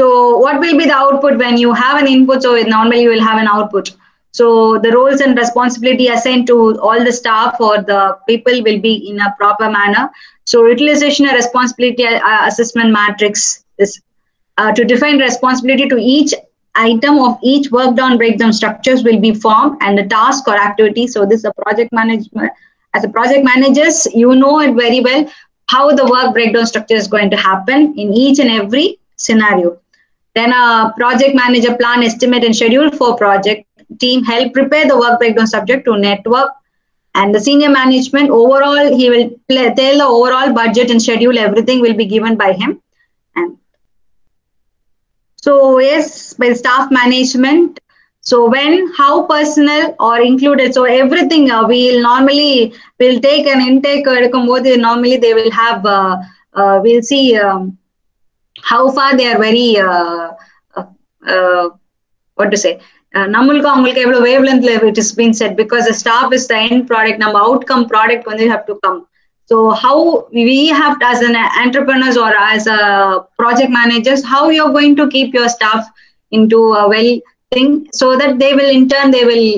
So what will be the output when you have an input? So normally you will have an output. So the roles and responsibility assigned to all the staff or the people will be in a proper manner. So utilization and responsibility uh, assessment matrix is uh, to define responsibility to each item of each work down breakdown structures will be formed and the task or activity. So this is a project management. As a project managers, you know it very well how the work breakdown structure is going to happen in each and every scenario. Then a project manager plan, estimate, and schedule for project team. Help prepare the work breakdown subject to network and the senior management. Overall he will play, tell the overall budget and schedule. Everything will be given by him. And so yes by staff management. So when how personal or included. So everything uh, we will normally will take an intake normally they will have uh, uh, we'll see um, how far they are very uh, uh, uh, what to say நம்மளுக்கும் அவங்களுக்கு எவ்வளவு wave லென்த்ல it is been set because stop is the end product நம்ம outcome product வந்து have to come so how we have as an entrepreneurs R as a project managers how you going to keep your staff in to well thing so that they will in turn they will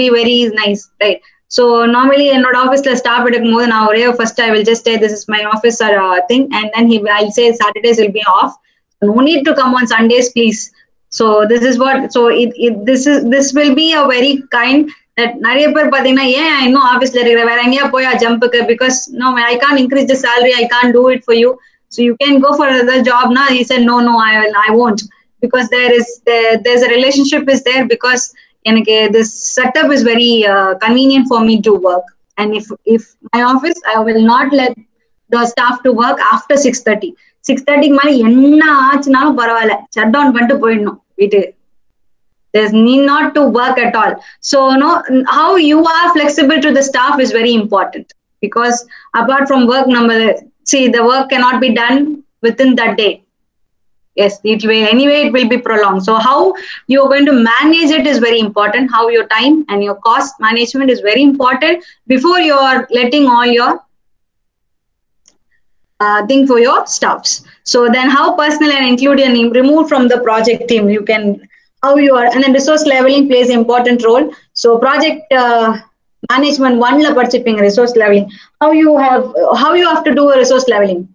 be very nice right so normally என்னோட ஆஃபீஸ்ல staff எடுக்கும் போது நான் ஒரே first I will just this is my office thing and then he I say Saturdays will be of no need to come on Sundays please so this is what so it, it this is this will be a very kind that நிறைய பேர் பாத்தீங்கன்னா ஏன் இன்னும் ஆபீஸ்ல இருக்கிற வேற எங்கேயா போயா ஜம்புக்கு because no I can't increase the salary I can't do it for you so you can go for other job நா he said no no i i won't because there is there, there's a relationship is there because எனக்கு this setup is very uh, convenient for me to work and if if my office i will not let the staff to work after 6:30 six தேர்ட்டிக்கு மேலே என்ன ஆச்சுனாலும் பரவாயில்ல shut down பண்ணிட்டு போயிடணும் வீட்டுக்கு there's need not to work at all so no how you are flexible to the staff is very important because apart from work number see the work cannot be done within that day yes it will anyway it will be prolonged. So how you're going to manage it is very important how your time and your cost management is very important before you're letting all your uh, thing for your staffs. So then how personal and include your name remove from the project team you can how you are and then resource leveling plays important role. So project uh, management one la resource leveling. How you have how you have to do a resource leveling?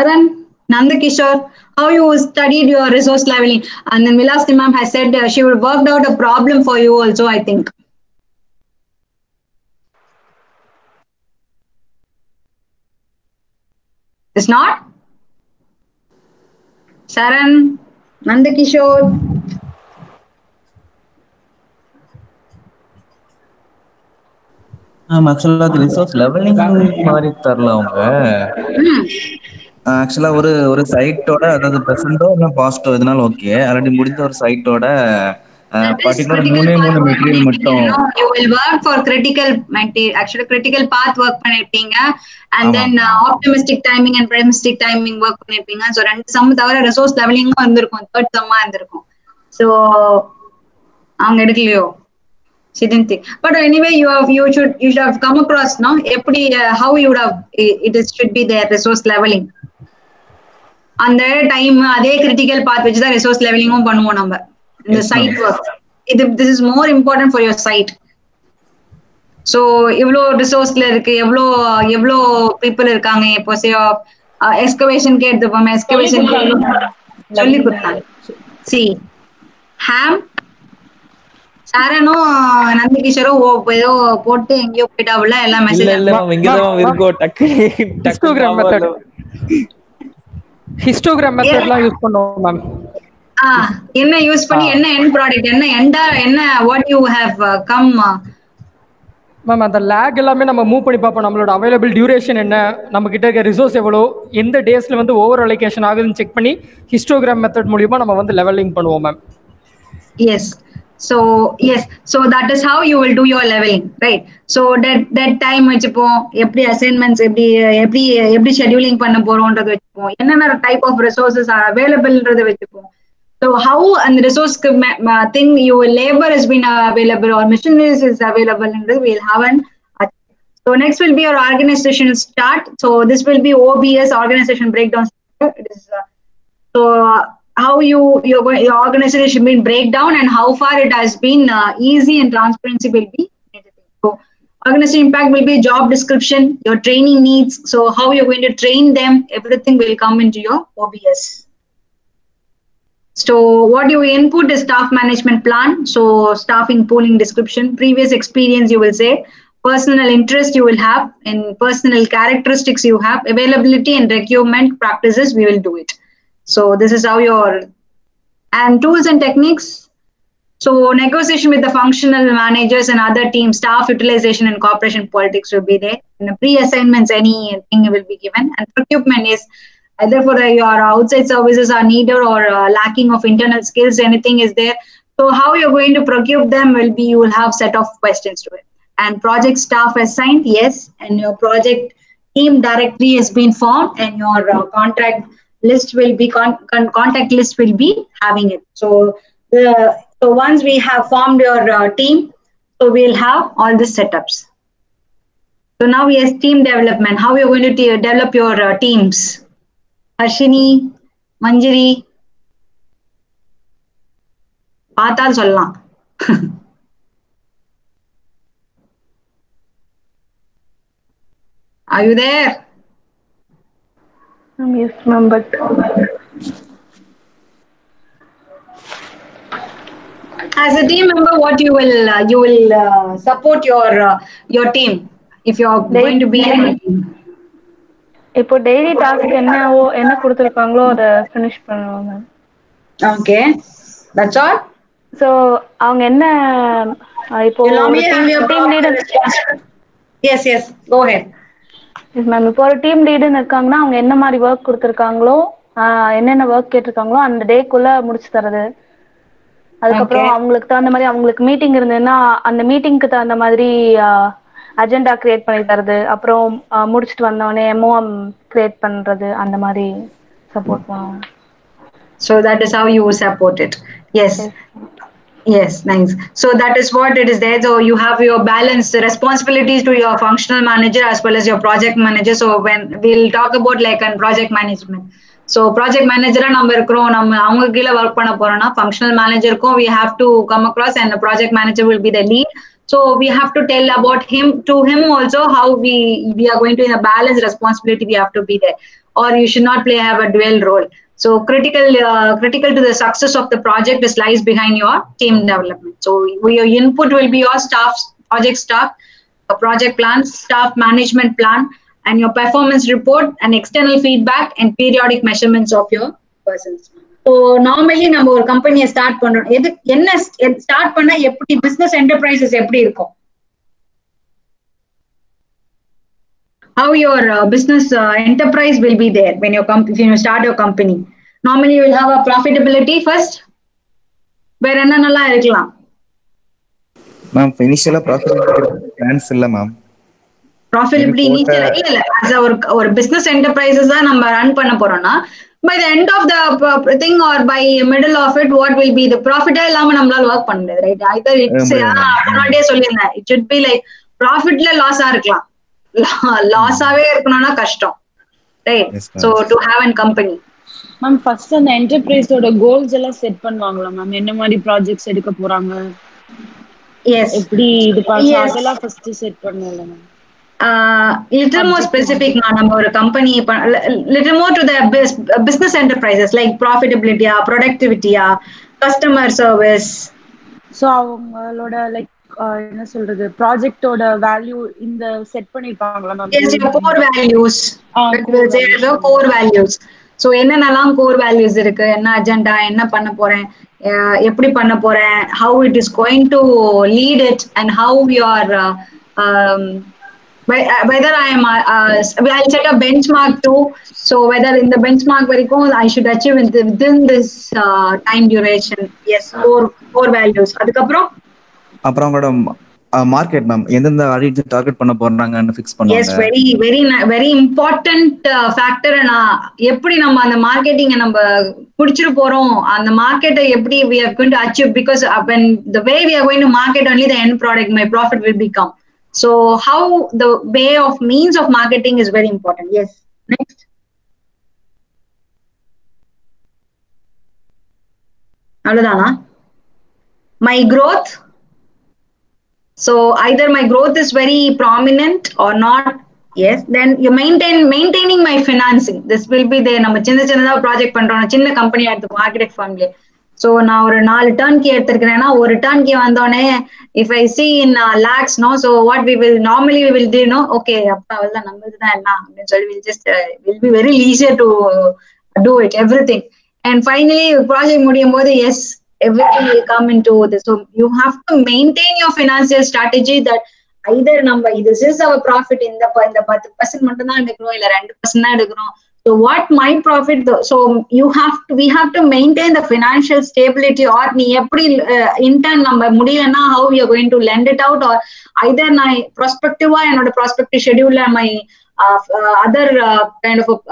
Aran, Nandakishore, how you studied your resource leveling? And then Vilas ma'am has said uh, she would worked out a problem for you also, I think. It's not? Saran, Nandakishore. ஆக்சுவலா அது resource levelling மாதிரி தரல அவங்க ஆக்சுவலா ஒரு ஒரு சைட்டோட அதாவது ப்ரெசென்ட்டோ இல்லை பாஸ்டோ எதுனாலும் ஓகே ஆல்ரெடி முடிஞ்ச ஒரு சைட்டோட பர்டிகுலர் மூணே மூணு மெட்டீரியல் மட்டும் you will work for critical material actually critical path work பண்ணிருப்பீங்க then uh, optimistic timing and pessimistic timing work பண்ணிருப்பீங்க so ரெண்டு சம் தவிர ரிசோர்ஸ் லெவலிங்கும் வந்திருக்கும் தேர்ட் சம்மா இருந்திருக்கும் so அவங்க எடுக்கலையோ she didn't think but anyway you have you should you should have come across no எப்படி uh, how you would have it is should be there resource leveling அந்த time அதே critical path வச்சு தான் resource லெவலிங்கும் பண்ணுவோம் நம்ம. இந்த side work இது this is more important for your site so எவ்வளோ ரிசோர்ஸ்ல இருக்கு? எவ்வளோ எவ்வளோ பீப்புள் இருக்காங்க? இப்போ எஸ்கவேஷன் எடுத்துப்போம் எஸ்கவேஷன் சொல்லி கொடுத்தாங்க. சி ஹேம் சாரனும் நந்திகிஷரும் ஏதோ போட்டு எங்கேயோ போயிட்டாவுல எல்லாம் இல்ல மெசேஜ் ஹிஸ்டோகிராம் மெத்தட்லாம் யூஸ் பண்ணுவோம் மேம் என்ன யூஸ் பண்ணி என்ன எண்ட் ப்ராடக்ட் என்ன எண்டா என்ன what you have come ma'am அந்த லேக் எல்லாமே நம்ம மூவ் பண்ணி பார்ப்போம். நம்மளோட அவைலபிள் டியூரேஷன் என்ன நம்ம கிட்ட இருக்க ரிசோர்ஸ் எவ்வளோ எந்த டேஸ்ல வந்து ஓவர் அலோகேஷன் ஆகுதுன்னு செக் பண்ணி ஹிஸ்டோகிராம் மெத்தட் மூலியமா நம்ம வந்து லெவலிங் பண்ணுவோம் ma'am yes. so yes so that is how you will do your leveling right so that that time வச்சுப்போம் எப்படி அசைன்மெண்ட்ஸ் எப்படி எப்படி எப்படி ஷெட்யூலிங் பண்ண போறோம்ன்றது வச்சுப்போம் என்னென்ன டைப் ஆஃப் ரிசோர்சஸ் ஆர் அவைலபிள்ன்றது வச்சுப்போம் so how and the resource com- uh, thing your labor has been available or machineries is available and we'll have an so next will be our organization start so this will be obs organization breakdown It is uh, so uh, how you your, your organization been breakdown and how far it has been uh, easy and transparency will be. So organization impact will be job description, your training needs. So how you're going to train them, everything will come into your OBS. So what you input is staff management plan. So staffing pooling description, previous experience you will say, personal interest you will have, and personal characteristics you have, availability and requirement practices, we will do it. So this is how your and tools and techniques. So negotiation with the functional managers and other team staff utilization and cooperation politics will be there. And pre-assignments, anything will be given. And procurement is either for your outside services are needed or uh, lacking of internal skills, anything is there. So how you're going to procure them will be, you will have set of questions to it. And project staff assigned, yes. And your project team directory has been formed and your uh, contract list will be con con contact list will be having it. So the so once we have formed your uh, team, so we'll have all the setups. So now we have team development. How you're going to develop your uh, teams? Harshini, Manjari, Patal Solla. Are you there? Um, yes, ma'am, but As a team member, what you will uh, you will uh, support your uh, your team if you are going to be in a team. இப்போ daily task என்னவோ என்ன கொடுத்துருக்காங்களோ அதை finish பண்ணுவோம் ma'am Okay, that's all. So அவங்க என்ன இப்போ team leader. Yes, yes. Go ahead. Ma'am இப்போ ஒரு டீம் லீடுன்னு இருக்காங்கன்னா அவங்க என்ன மாதிரி ஒர்க் கொடுத்துருக்காங்களோ என்னென்ன ஒர்க் கேட்டிருக்காங்களோ அந்த டேக்குள்ள முடிச்சு தரது அதுக்கப்புறம். அவங்களுக்கு தகுந்த மாதிரி அவங்களுக்கு மீட்டிங் இருந்ததுன்னா அந்த மீட்டிங்க்கு தகுந்த மாதிரி அஜெண்டா கிரியேட் பண்ணி தரது அப்புறம் முடிச்சுட்டு வந்தோடனே எம்ஓஎம் கிரியேட் பண்றது அந்த மாதிரி சப்போர்ட் பண்ணுவோம் So that is how you support it. Yes. Yes, nice. So that is what it is there. So you have your balance responsibilities to your functional manager as well as your project manager. So when we'll talk about like on project management. So project manager நம்ம இருக்கிறோம் நம்ம அவங்க கீழே work பண்ண போறோம்னா functional managerக்கும் we have to come across and the project manager will be the lead. So we have to tell about him to him also how we we are going to in a balanced responsibility we have to be there. Or you should not play have a dual role. So critical uh, critical to the success of the project is lies behind your team development. So your input will be your staff, project staff, a project plan, staff management plan, and your performance report and external feedback and periodic measurements of your persons. So normally நம்ம ஒரு கம்பெனியை start பண்றோம் எது என்ன start பண்ணா எப்படி business enterprises எப்படி இருக்கும் how your uh, business uh, enterprise will be there when you come if you start your company. Normally you will have a profitability first. வேற என்னென்னலாம் இருக்கலாம்? மேம் இனிஷியலா ப்ராஃபிட் பிளான்ஸ் இல்ல மேம் ப்ராஃபிட்டபிலிட்டி போட்ட- இல்ல இல்ல. As a ஒரு ஒரு பிசினஸ் என்டர்பிரைசஸ் தான் நம்ம ரன் பண்ண போறோம்னா by the end of the thing or by middle of it what will be the ப்ராஃபிட்டா இல்லாம நம்மளால ஒர்க் பண்ண முடியாது ரைட் ஐதர் இட்ஸ். முன்னாடியே சொல்லியிருந்தேன். இட் should பி லைக் ப்ராஃபிட்ல லாஸா இருக்கலாம். லாஸாவே இருக்கணும்னா கஷ்டம். Right. So to have an company ma'am first அந்த என்டர்பிரைஸோட கோல்ஸ் எல்லாம் செட் பண்ணுவாங்களா மேம் என்ன மாதிரி ப்ராஜெக்ட்ஸ் எடுக்க போறாங்க? எஸ் எப்படி இது பண்ண Yes. அதெல்லாம் ஃபர்ஸ்ட் செட் பண்ணல மேம் லிட்டில் மோர் ஸ்பெசிபிக் நம்ம ஒரு company little more to the business enterprises like ப்ராஃபிட்டபிலிட்டியா ப்ரொடக்டிவிட்டியா கஸ்டமர் சர்வீஸ் ஸோ அவங்களோட லைக் என்ன சொல்றது ப்ராஜெக்ட்டோட வேல்யூ இந்த set பண்ணிருப்பாங்களா ma'am yes core values core values so என்னென்னலாம் கோர் வேல்யூஸ் இருக்கு என்ன அஜெண்டா என்ன பண்ண போறேன் எப்படி பண்ண போறேன் how it is going to lead it and how your whether I am, uh, I'll set a benchmark too. So whether in the benchmark very goes, I should achieve within this uh, time duration. Yes, core, core values. Adhikapro? அப்புறம் அவங்களோட market ma'am எந்தெந்த audience target பண்ண போறாங்கன்னு fix பண்ணுங்க yes very very very important factor நான் எப்படி நம்ம அந்த மார்க்கெட்டிங்க நம்ம குடிச்சிட்டு போறோம் அந்த மார்க்கெட்டை எப்படி we are going to achieve because when the way we are going to market only the end product my profit will become. So how the way of means of marketing is very important. Yes next. அவ்வளவுதானா? My growth so either my growth is very prominent or not yes then you maintain maintaining my financing. This will be there நம்ம சின்ன சின்னதா project பண்றோம் சின்ன company எடுத்துக்கோ architect ஃபார்ம்ல so நான் ஒரு நாலு டர்ன் கீ எடுத்திருக்கிறேன்னா ஒரு டர்ன் கீ வந்தோடனே if I see in lags no so what we will normally we will do no okay அப்பா அவள் தான் நம்மளுக்கு தான் என்ன அப்படின்னு சொல்லி will just will be very leisure to do it everything and finally project முடியும் போது yes everything will come into this. So you have to maintain your financial strategy that either நம்ம this is our profit இந்த ப- இந்த பத்து percent மட்டும் தான் எடுக்கிறோம் இல்ல ரெண்டு பர்சன்ட் தான் எடுக்கிறோம் So what my profit though? So you have to we have to maintain the financial stability or நீ எப்படி இன்டர்ன் நம்ம முடியலன்னா how we are going to lend it out or either நான் prospective-ஆ என்னோட prospective schedule my other kind of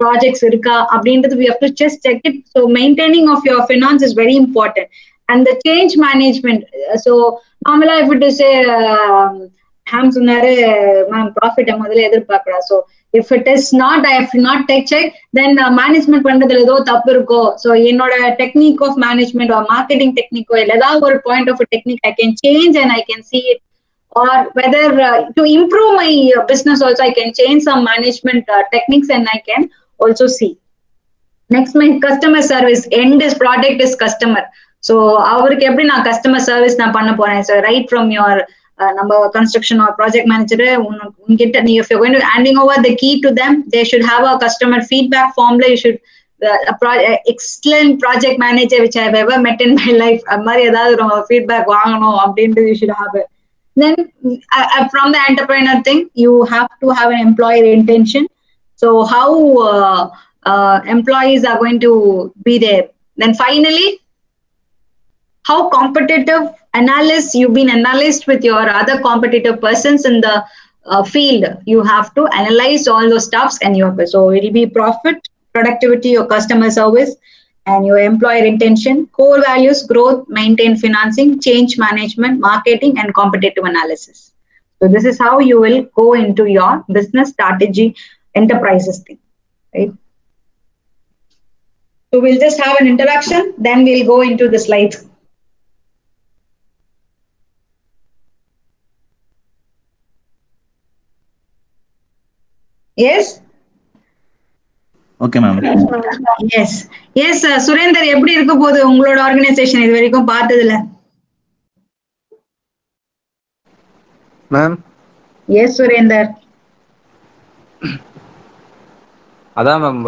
projects இருக்கா அப்படின்றது we have to just check it so maintaining of your finance is very important and the change management so நார்மலா if it is ham சொன்னாரு ma'am ப்ராஃபிட்டை முதல்ல எதிர்பார்க்கடா so if it is not I if not tech check then management பண்றதுல ஏதோ தப்பு இருக்கோ? So என்னோட technique of management marketing டெக்னிக்கோ இல்லை ஏதாவது ஒரு point of technique I can change and I can see it or whether uh, to improve my uh, business also i can change some management uh, techniques and i can also see next my customer service end is product is customer so அவருக்கு எப்படி நான் customer service நான் பண்ண போறேன் so right from your நம்ம construction or project manager உங்ககிட்ட நீ if you going to handing over the key to them they should have a customer feedback ஃபார்ம்ல you should excellent project manager which I ever met in my life அது மாதிரி ஏதாவது feedback வாங்கணும் அப்படின்ட்டு you should have then uh, uh, from the entrepreneur thing you have to have an employer intention. So how uh, uh, employees are going to be there. Then finally how competitive analysts you've been analyzed with your other competitive persons in the uh, field. You have to analyze all those stuffs and you have so it will be profit productivity your customer service and your employer intention, core values, growth, maintain financing, change management, marketing, and competitive analysis. So this is how you will go into your business strategy enterprises thing, right? So we'll just have an introduction, then we'll go into the slides. Yes? Okay ma'am yes yes Surender எப்படி இருக்க போகுது உங்களோட organisation இது வரைக்கும் பார்த்ததுல? Ma'am yes Surender அதான் ma'am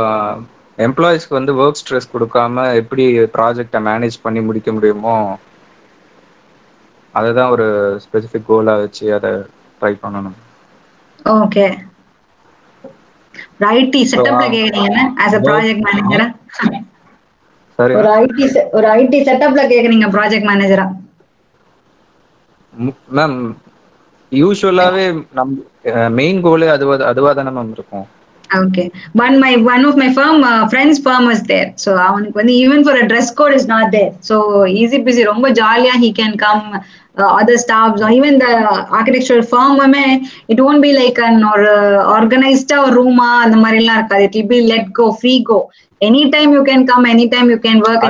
எம்ப்ளாயிஸ்க்கு வந்து work stress கொடுக்காம எப்படி ப்ராஜெக்டை மேனேஜ் பண்ணி முடிக்க முடியுமோ அதை தான் ஒரு ஸ்பெசிஃபிக் கோலாக வச்சு அதை ட்ரை பண்ணணும். ஓகே ஐடி செட்டப்ல கேக்குறீங்க ஆஸ் அ ப்ராஜெக்ட் மேனேஜரா சரி ஒரு ஐடி ஒரு ஐடி செட்டப்ல கேக்குறீங்க ப்ராஜெக்ட் மேனேஜரா மேம் யூஸ்வலாகவே நம் மெயின் கோலே அதுவா அதுவாக தானே மேம் இருக்கும். Okay one my one of my firm friends firm is there so அவனுக்கு வந்து even for dress code is not there so easy peasy ரொம்ப ஜாலியா he can come other staffs or even the architectural firm it won't be like an or organized or room அந்த மாதிரி எல்லாம் இருக்காது it will be let go free go anytime you can come anytime you can work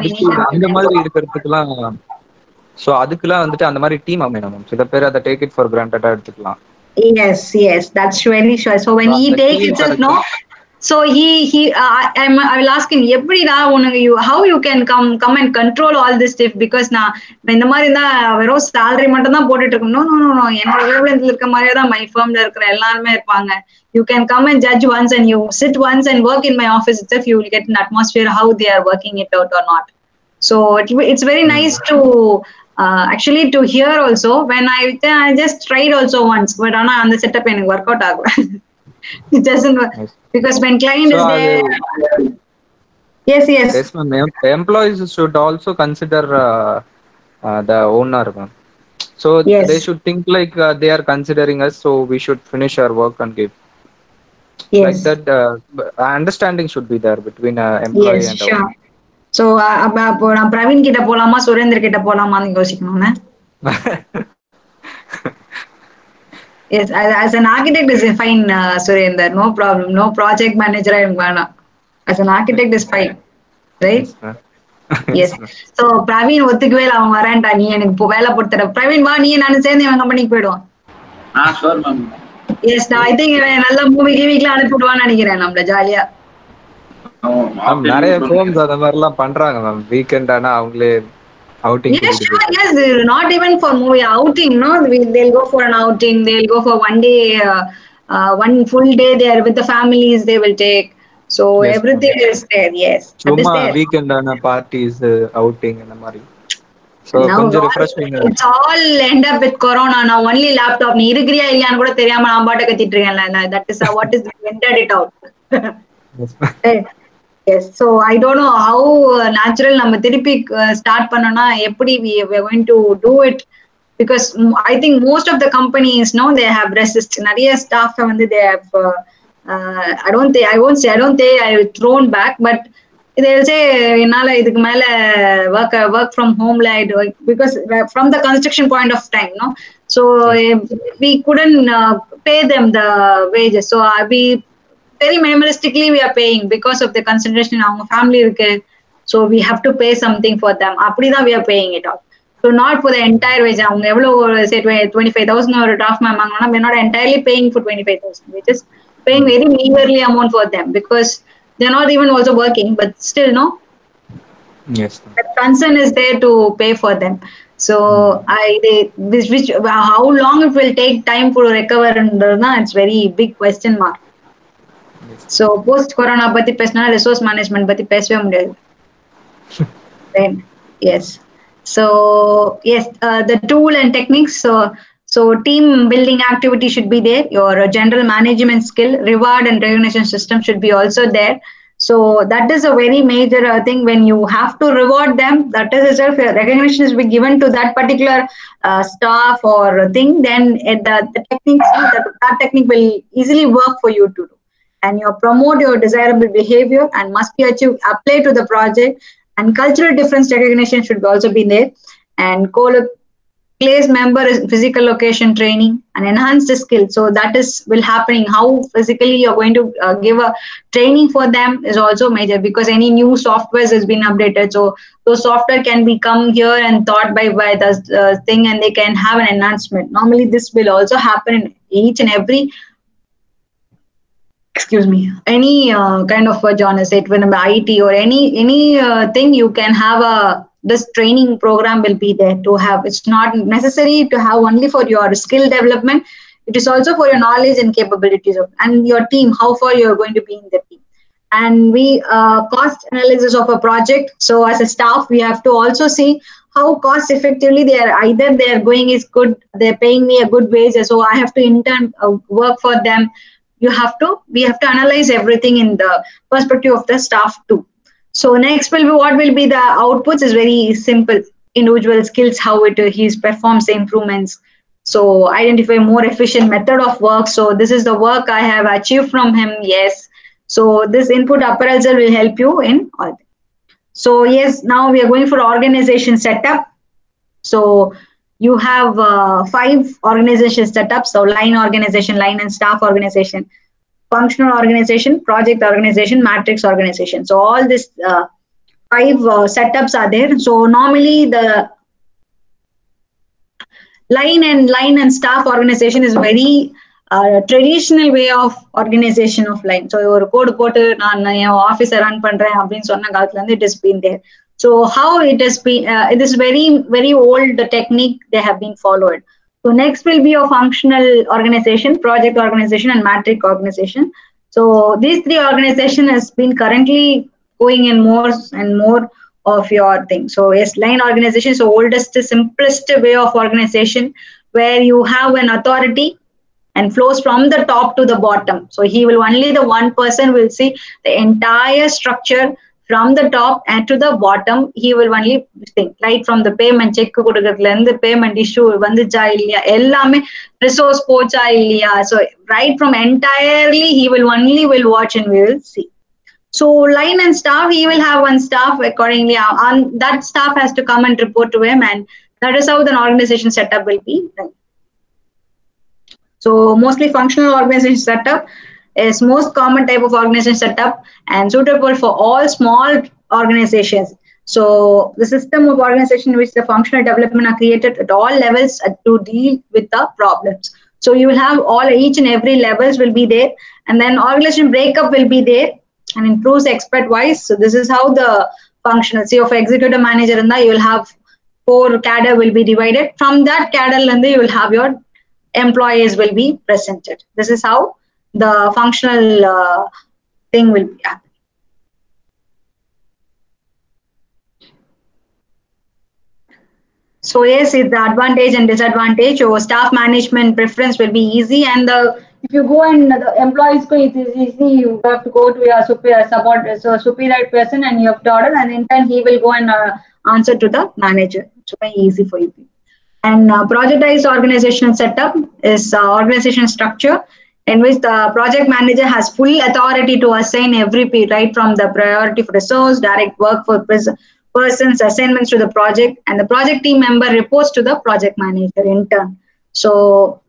இந்த மாதிரி இருக்கிறதுக்குலாம் so அதுக்குலாம் வந்துட்டு அந்த மாதிரி டீம் அமையணும் மேம் சில பேர் அதை டேக் இட் ஃபார் கிராண்டடா எடுத்துக்கலாம் yes yes that's very sure so when he take it no so he he I'm I will ask him எப்படிடா உனக்கு you how you can come come and control all this stuff because நான் இந்த மாதிரி தான் வெறும் salary மட்டும் தான் போட்டுட்டு இருக்கணும் என்னோட வேவ்லேந்தில் இருக்க மாதிரியே தான் மை ஃபேர்ம்ல இருக்கிற எல்லாருமே இருப்பாங்க. You can come and judge once and you sit once and work in my office it's you will get in atmosphere how they are working it out or not so it it's very nice to actually to hear also when I just tried also once but ஆனால் அந்த setup எனக்கு work out ஆகும் it doesn't work yes. because when client so is there you, yes yes yes ma'am employees should also consider uh, uh, the owner ma'am so yes. they should think like uh, they are considering us so we should finish our work and give yes. like that understanding should be there between employee yes, and sure. owner so அப்போ நான் பிரவீன் கிட்ட போலாமா சுரேந்தர் கிட்ட போலாமான்னு யோசிக்கணும்னு yes as, an architect is fine uh, surender no problem no project manager எனக்கு வேணாம். As an architect is fine right. Yes so Praveen ஒத்துக்கவே இல்ல அவன் வரேன்டா. நீ எனக்கு இப்போ வேலை போட்டுற பிரவீன் வா நீ நானும் சேர்ந்து இவன் கம்பெனிக்கு மேம் எஸ் நான் ஐ திங்க் நல்ல மூவி கீவிக்கெல்லாம் அனுப்பி விடுவான்னு நினைக்கிறேன் நம்மள ஜாலியா நிறைய ஃபிலிம்ஸ் அந்த மாதிரி எல்லாம் பண்றாங்க மேம் வீக்கெண்ட் ஆனா அவங்களே outing Yes, sure, yes. Not even for movie outing, no. They'll go for an outing. They'll go for one day, uh, uh, one full day there with the families. They will take. So Yes, everything is there. Yes, சும்மா. Weekend ஆன parties outing அந்த மாதிரி Now கொஞ்சம் refreshing It's all end up with corona now. Only laptop. நீ இருக்கிறியா இல்லையான்னு கூட தெரியாம நான் பாட்ட கத்திட்டு இருக்கேன்ல. That is how, what is ended it out. Yes so I don't know how natural நம்ம திருப்பி ஸ்டார்ட் பண்ணோம்னா எப்படி we are going to do it? Because I think most of the companies no they have resist நிறைய staff வந்து they have I don't I won't I don't they I thrown back but இதே என்னால இதுக்கு மேல work work from ஹோம்ல because from the construction point of time no so we couldn't pay them the wages so we very minimalistically we are paying because of the consideration அவங்க family இருக்கு so we have to pay something for them அப்படிதான் we are paying it out so not for the entire wage அவங்க எவ்வளவு ஒரு say twenty five thousand ஒரு டாஃப் ma'am வாங்கினா we're not entirely paying for twenty five thousand we're just paying very meagerly amount for them because they're not even also working but still no S the concern is there to pay for them so i they which, which how long it will take time to recover and it's very big question mark so post corona பத்தி பேசினா resource management பத்தி பேசவே முடியாது Right. yes so yes uh, the tool and techniques so so team building activity should be there your uh, general management skill reward and recognition system should be also there so that is a very major uh, thing when you have to reward them that is itself uh, recognition is be given to that particular uh, staff or thing then uh, the, the techniques uh, that, that technique will easily work for you to do and you promote your desirable behavior and must be achieved apply to the project. And cultural difference recognition should also be there. And co place member is physical location training and enhance the skill. So that is will happening. How physically you're going to uh, give a training for them is also major because any new softwares has been updated. So those software can be come here and thought by by the uh, thing and they can have an enhancement. Normally this will also happen in each and every excuse me. Any uh, kind of a genre say it when I'm it or any any uh, thing you can have a this training program will be there to have. It's not necessary to have only for your skill development. It is also for your knowledge and capabilities of and your team how far you're going to be in the team. And we uh, cost analysis of a project. So as a staff we have to also see how cost effectively they are either they are going is good they're paying me a good wage so i have to intern uh, work for them you have to we have to analyze everything in the perspective of the staff too. So next will be what will be the outputs is very simple. Individual skills how it uh, he performs the improvements. So identify more efficient method of work. So this is the work i have achieved from him yes. So this input appraisal will help you in all. So yes now we are going for organization setup. So you have uh, five organization setups so line organization line and staff organization functional organization project organization matrix organization so all this uh, five uh, setups are there so normally the line and line and staff organization is very uh, traditional way of organization of line so ஒரு கோடு போட்டு நான் என் ஆஃபீஸை run பண்றேன் அப்படின்னு சொன்ன காலத்துல இருந்து it is been there so how it has been uh, it is very very old the technique they have been followed. So next will be a functional organization project organization and matrix organization. So these three organization has been currently going in more and more of your thing. So yes line organization is the oldest simplest way of organization where you have an authority and flows from the top to the bottom. So he will only the one person will see the entire structure from the top and to the bottom he will only think right from the payment check கொடுக்கறதுல இருந்து payment issue வந்துச்சா இல்லையா எல்லாமே resource போச்சா இல்லையா so right from entirely he will only will watch and we will see so line and staff he will have one staff accordingly on that staff has to come and report to him and that is how the organization setup will be done. so mostly functional organization setup is most common type of organization setup and suitable for all small organizations So the system of organization in which the functional development are created at all levels uh, to deal with the problems. So you will have all each and every levels will be there, and then organization breakup will be there and improves expert wise. So this is how the functional. See, of executive manager that you will have four cadre will be divided. From that cadre, and you will have your employees will be presented. This is how the functional uh, thing will be happening. So yes, the advantage and disadvantage. Or staff management preference will be easy, and the if you go and the employees go, it is easy. You have to go to your superior support, so superior person, and you have to order, and in turn he will go and uh, answer to the manager. It's very easy for you. And uh, projectized organizational setup is uh, organization structure in which the project manager has full authority to assign every P, right from the priority for resource, direct work for persons, assignments to the project, and the project team member reports to the project manager in turn. So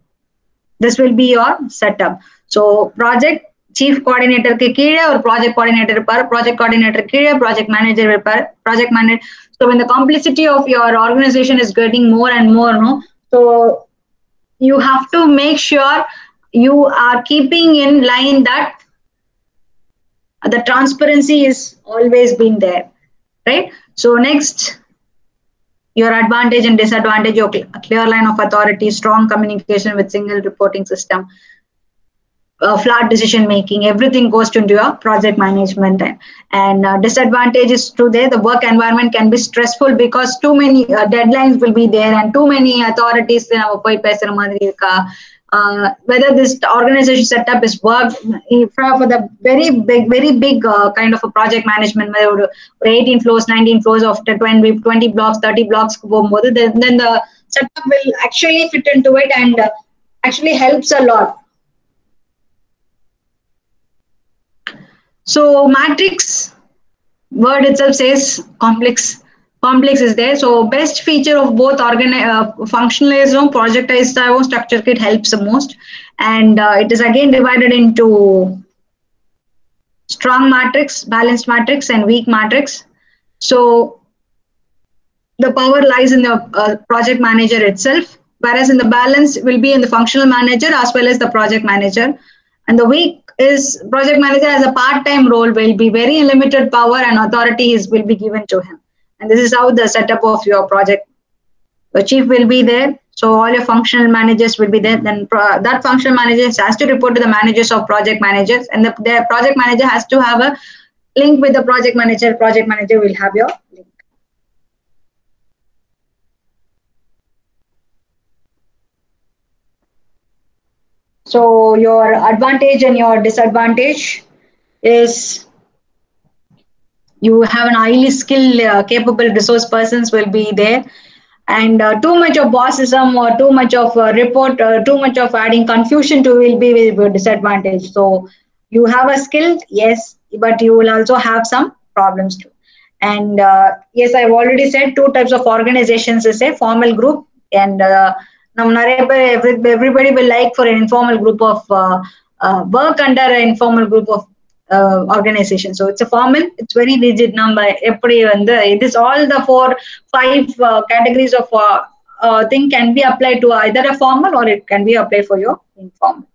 this will be your setup. So project chief coordinator kikira or project coordinator par project coordinator kizhe project manager par project manager. So when the complexity of your organization is getting more and more, no, so you have to make sure you are keeping in line that the transparency is always been there right? So next your advantage and disadvantage a clear line of authority strong communication with single reporting system uh, flat decision making everything goes into your project management and, and uh, disadvantage is today the work environment can be stressful because too many uh, deadlines will be there and too many authorities uh, whether this organization setup is work for, for the very big, very big uh, kind of a project management, whether 18 floors, 19 floors of 20, 20 blocks, 30 blocks, then, then the setup will actually fit into it and uh, actually helps a lot. So matrix word itself says complex Complex is there. So best feature of both organi- uh, functionalism, projectized style structure kit helps the most. And uh, it is again divided into strong matrix, balanced matrix, and weak matrix. So the power lies in the uh, project manager itself, whereas in the balance will be in the functional manager as well as the project manager. And the weak is project manager as a part-time role will be very limited power and authority is will be given to him. And this is how the setup of your project. The chief will be there. So all your functional managers will be there. Then that functional manager has to report to the managers of project managers, and the, the project manager has to have a link with the project manager. Project manager will have your link. So your advantage and your disadvantage is you have an highly skilled, uh, capable resource persons will be there, and uh, too much of bossism or too much of uh, report, uh, too much of adding confusion to will be with with disadvantage. So you have a skill, yes, but you will also have some problems too. And uh, yes, I've already said two types of organizations is a formal group and uh, நம்ம நிறைய பேர் every, everybody will like for an informal group of uh, uh, work Uh, organization. So it's a formal, it's very rigid number. this all the four, five uh, categories of uh, uh, thing can be applied to either a formal or it can be applied for your informal.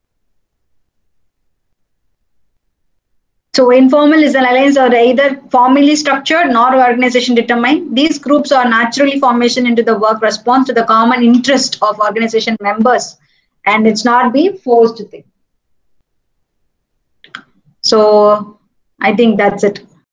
So informal is an alliance or either formally structured nor organization determined. These groups are naturally formation into the work response to the common interest of organization members and it's not be forced thing. So I think that's it.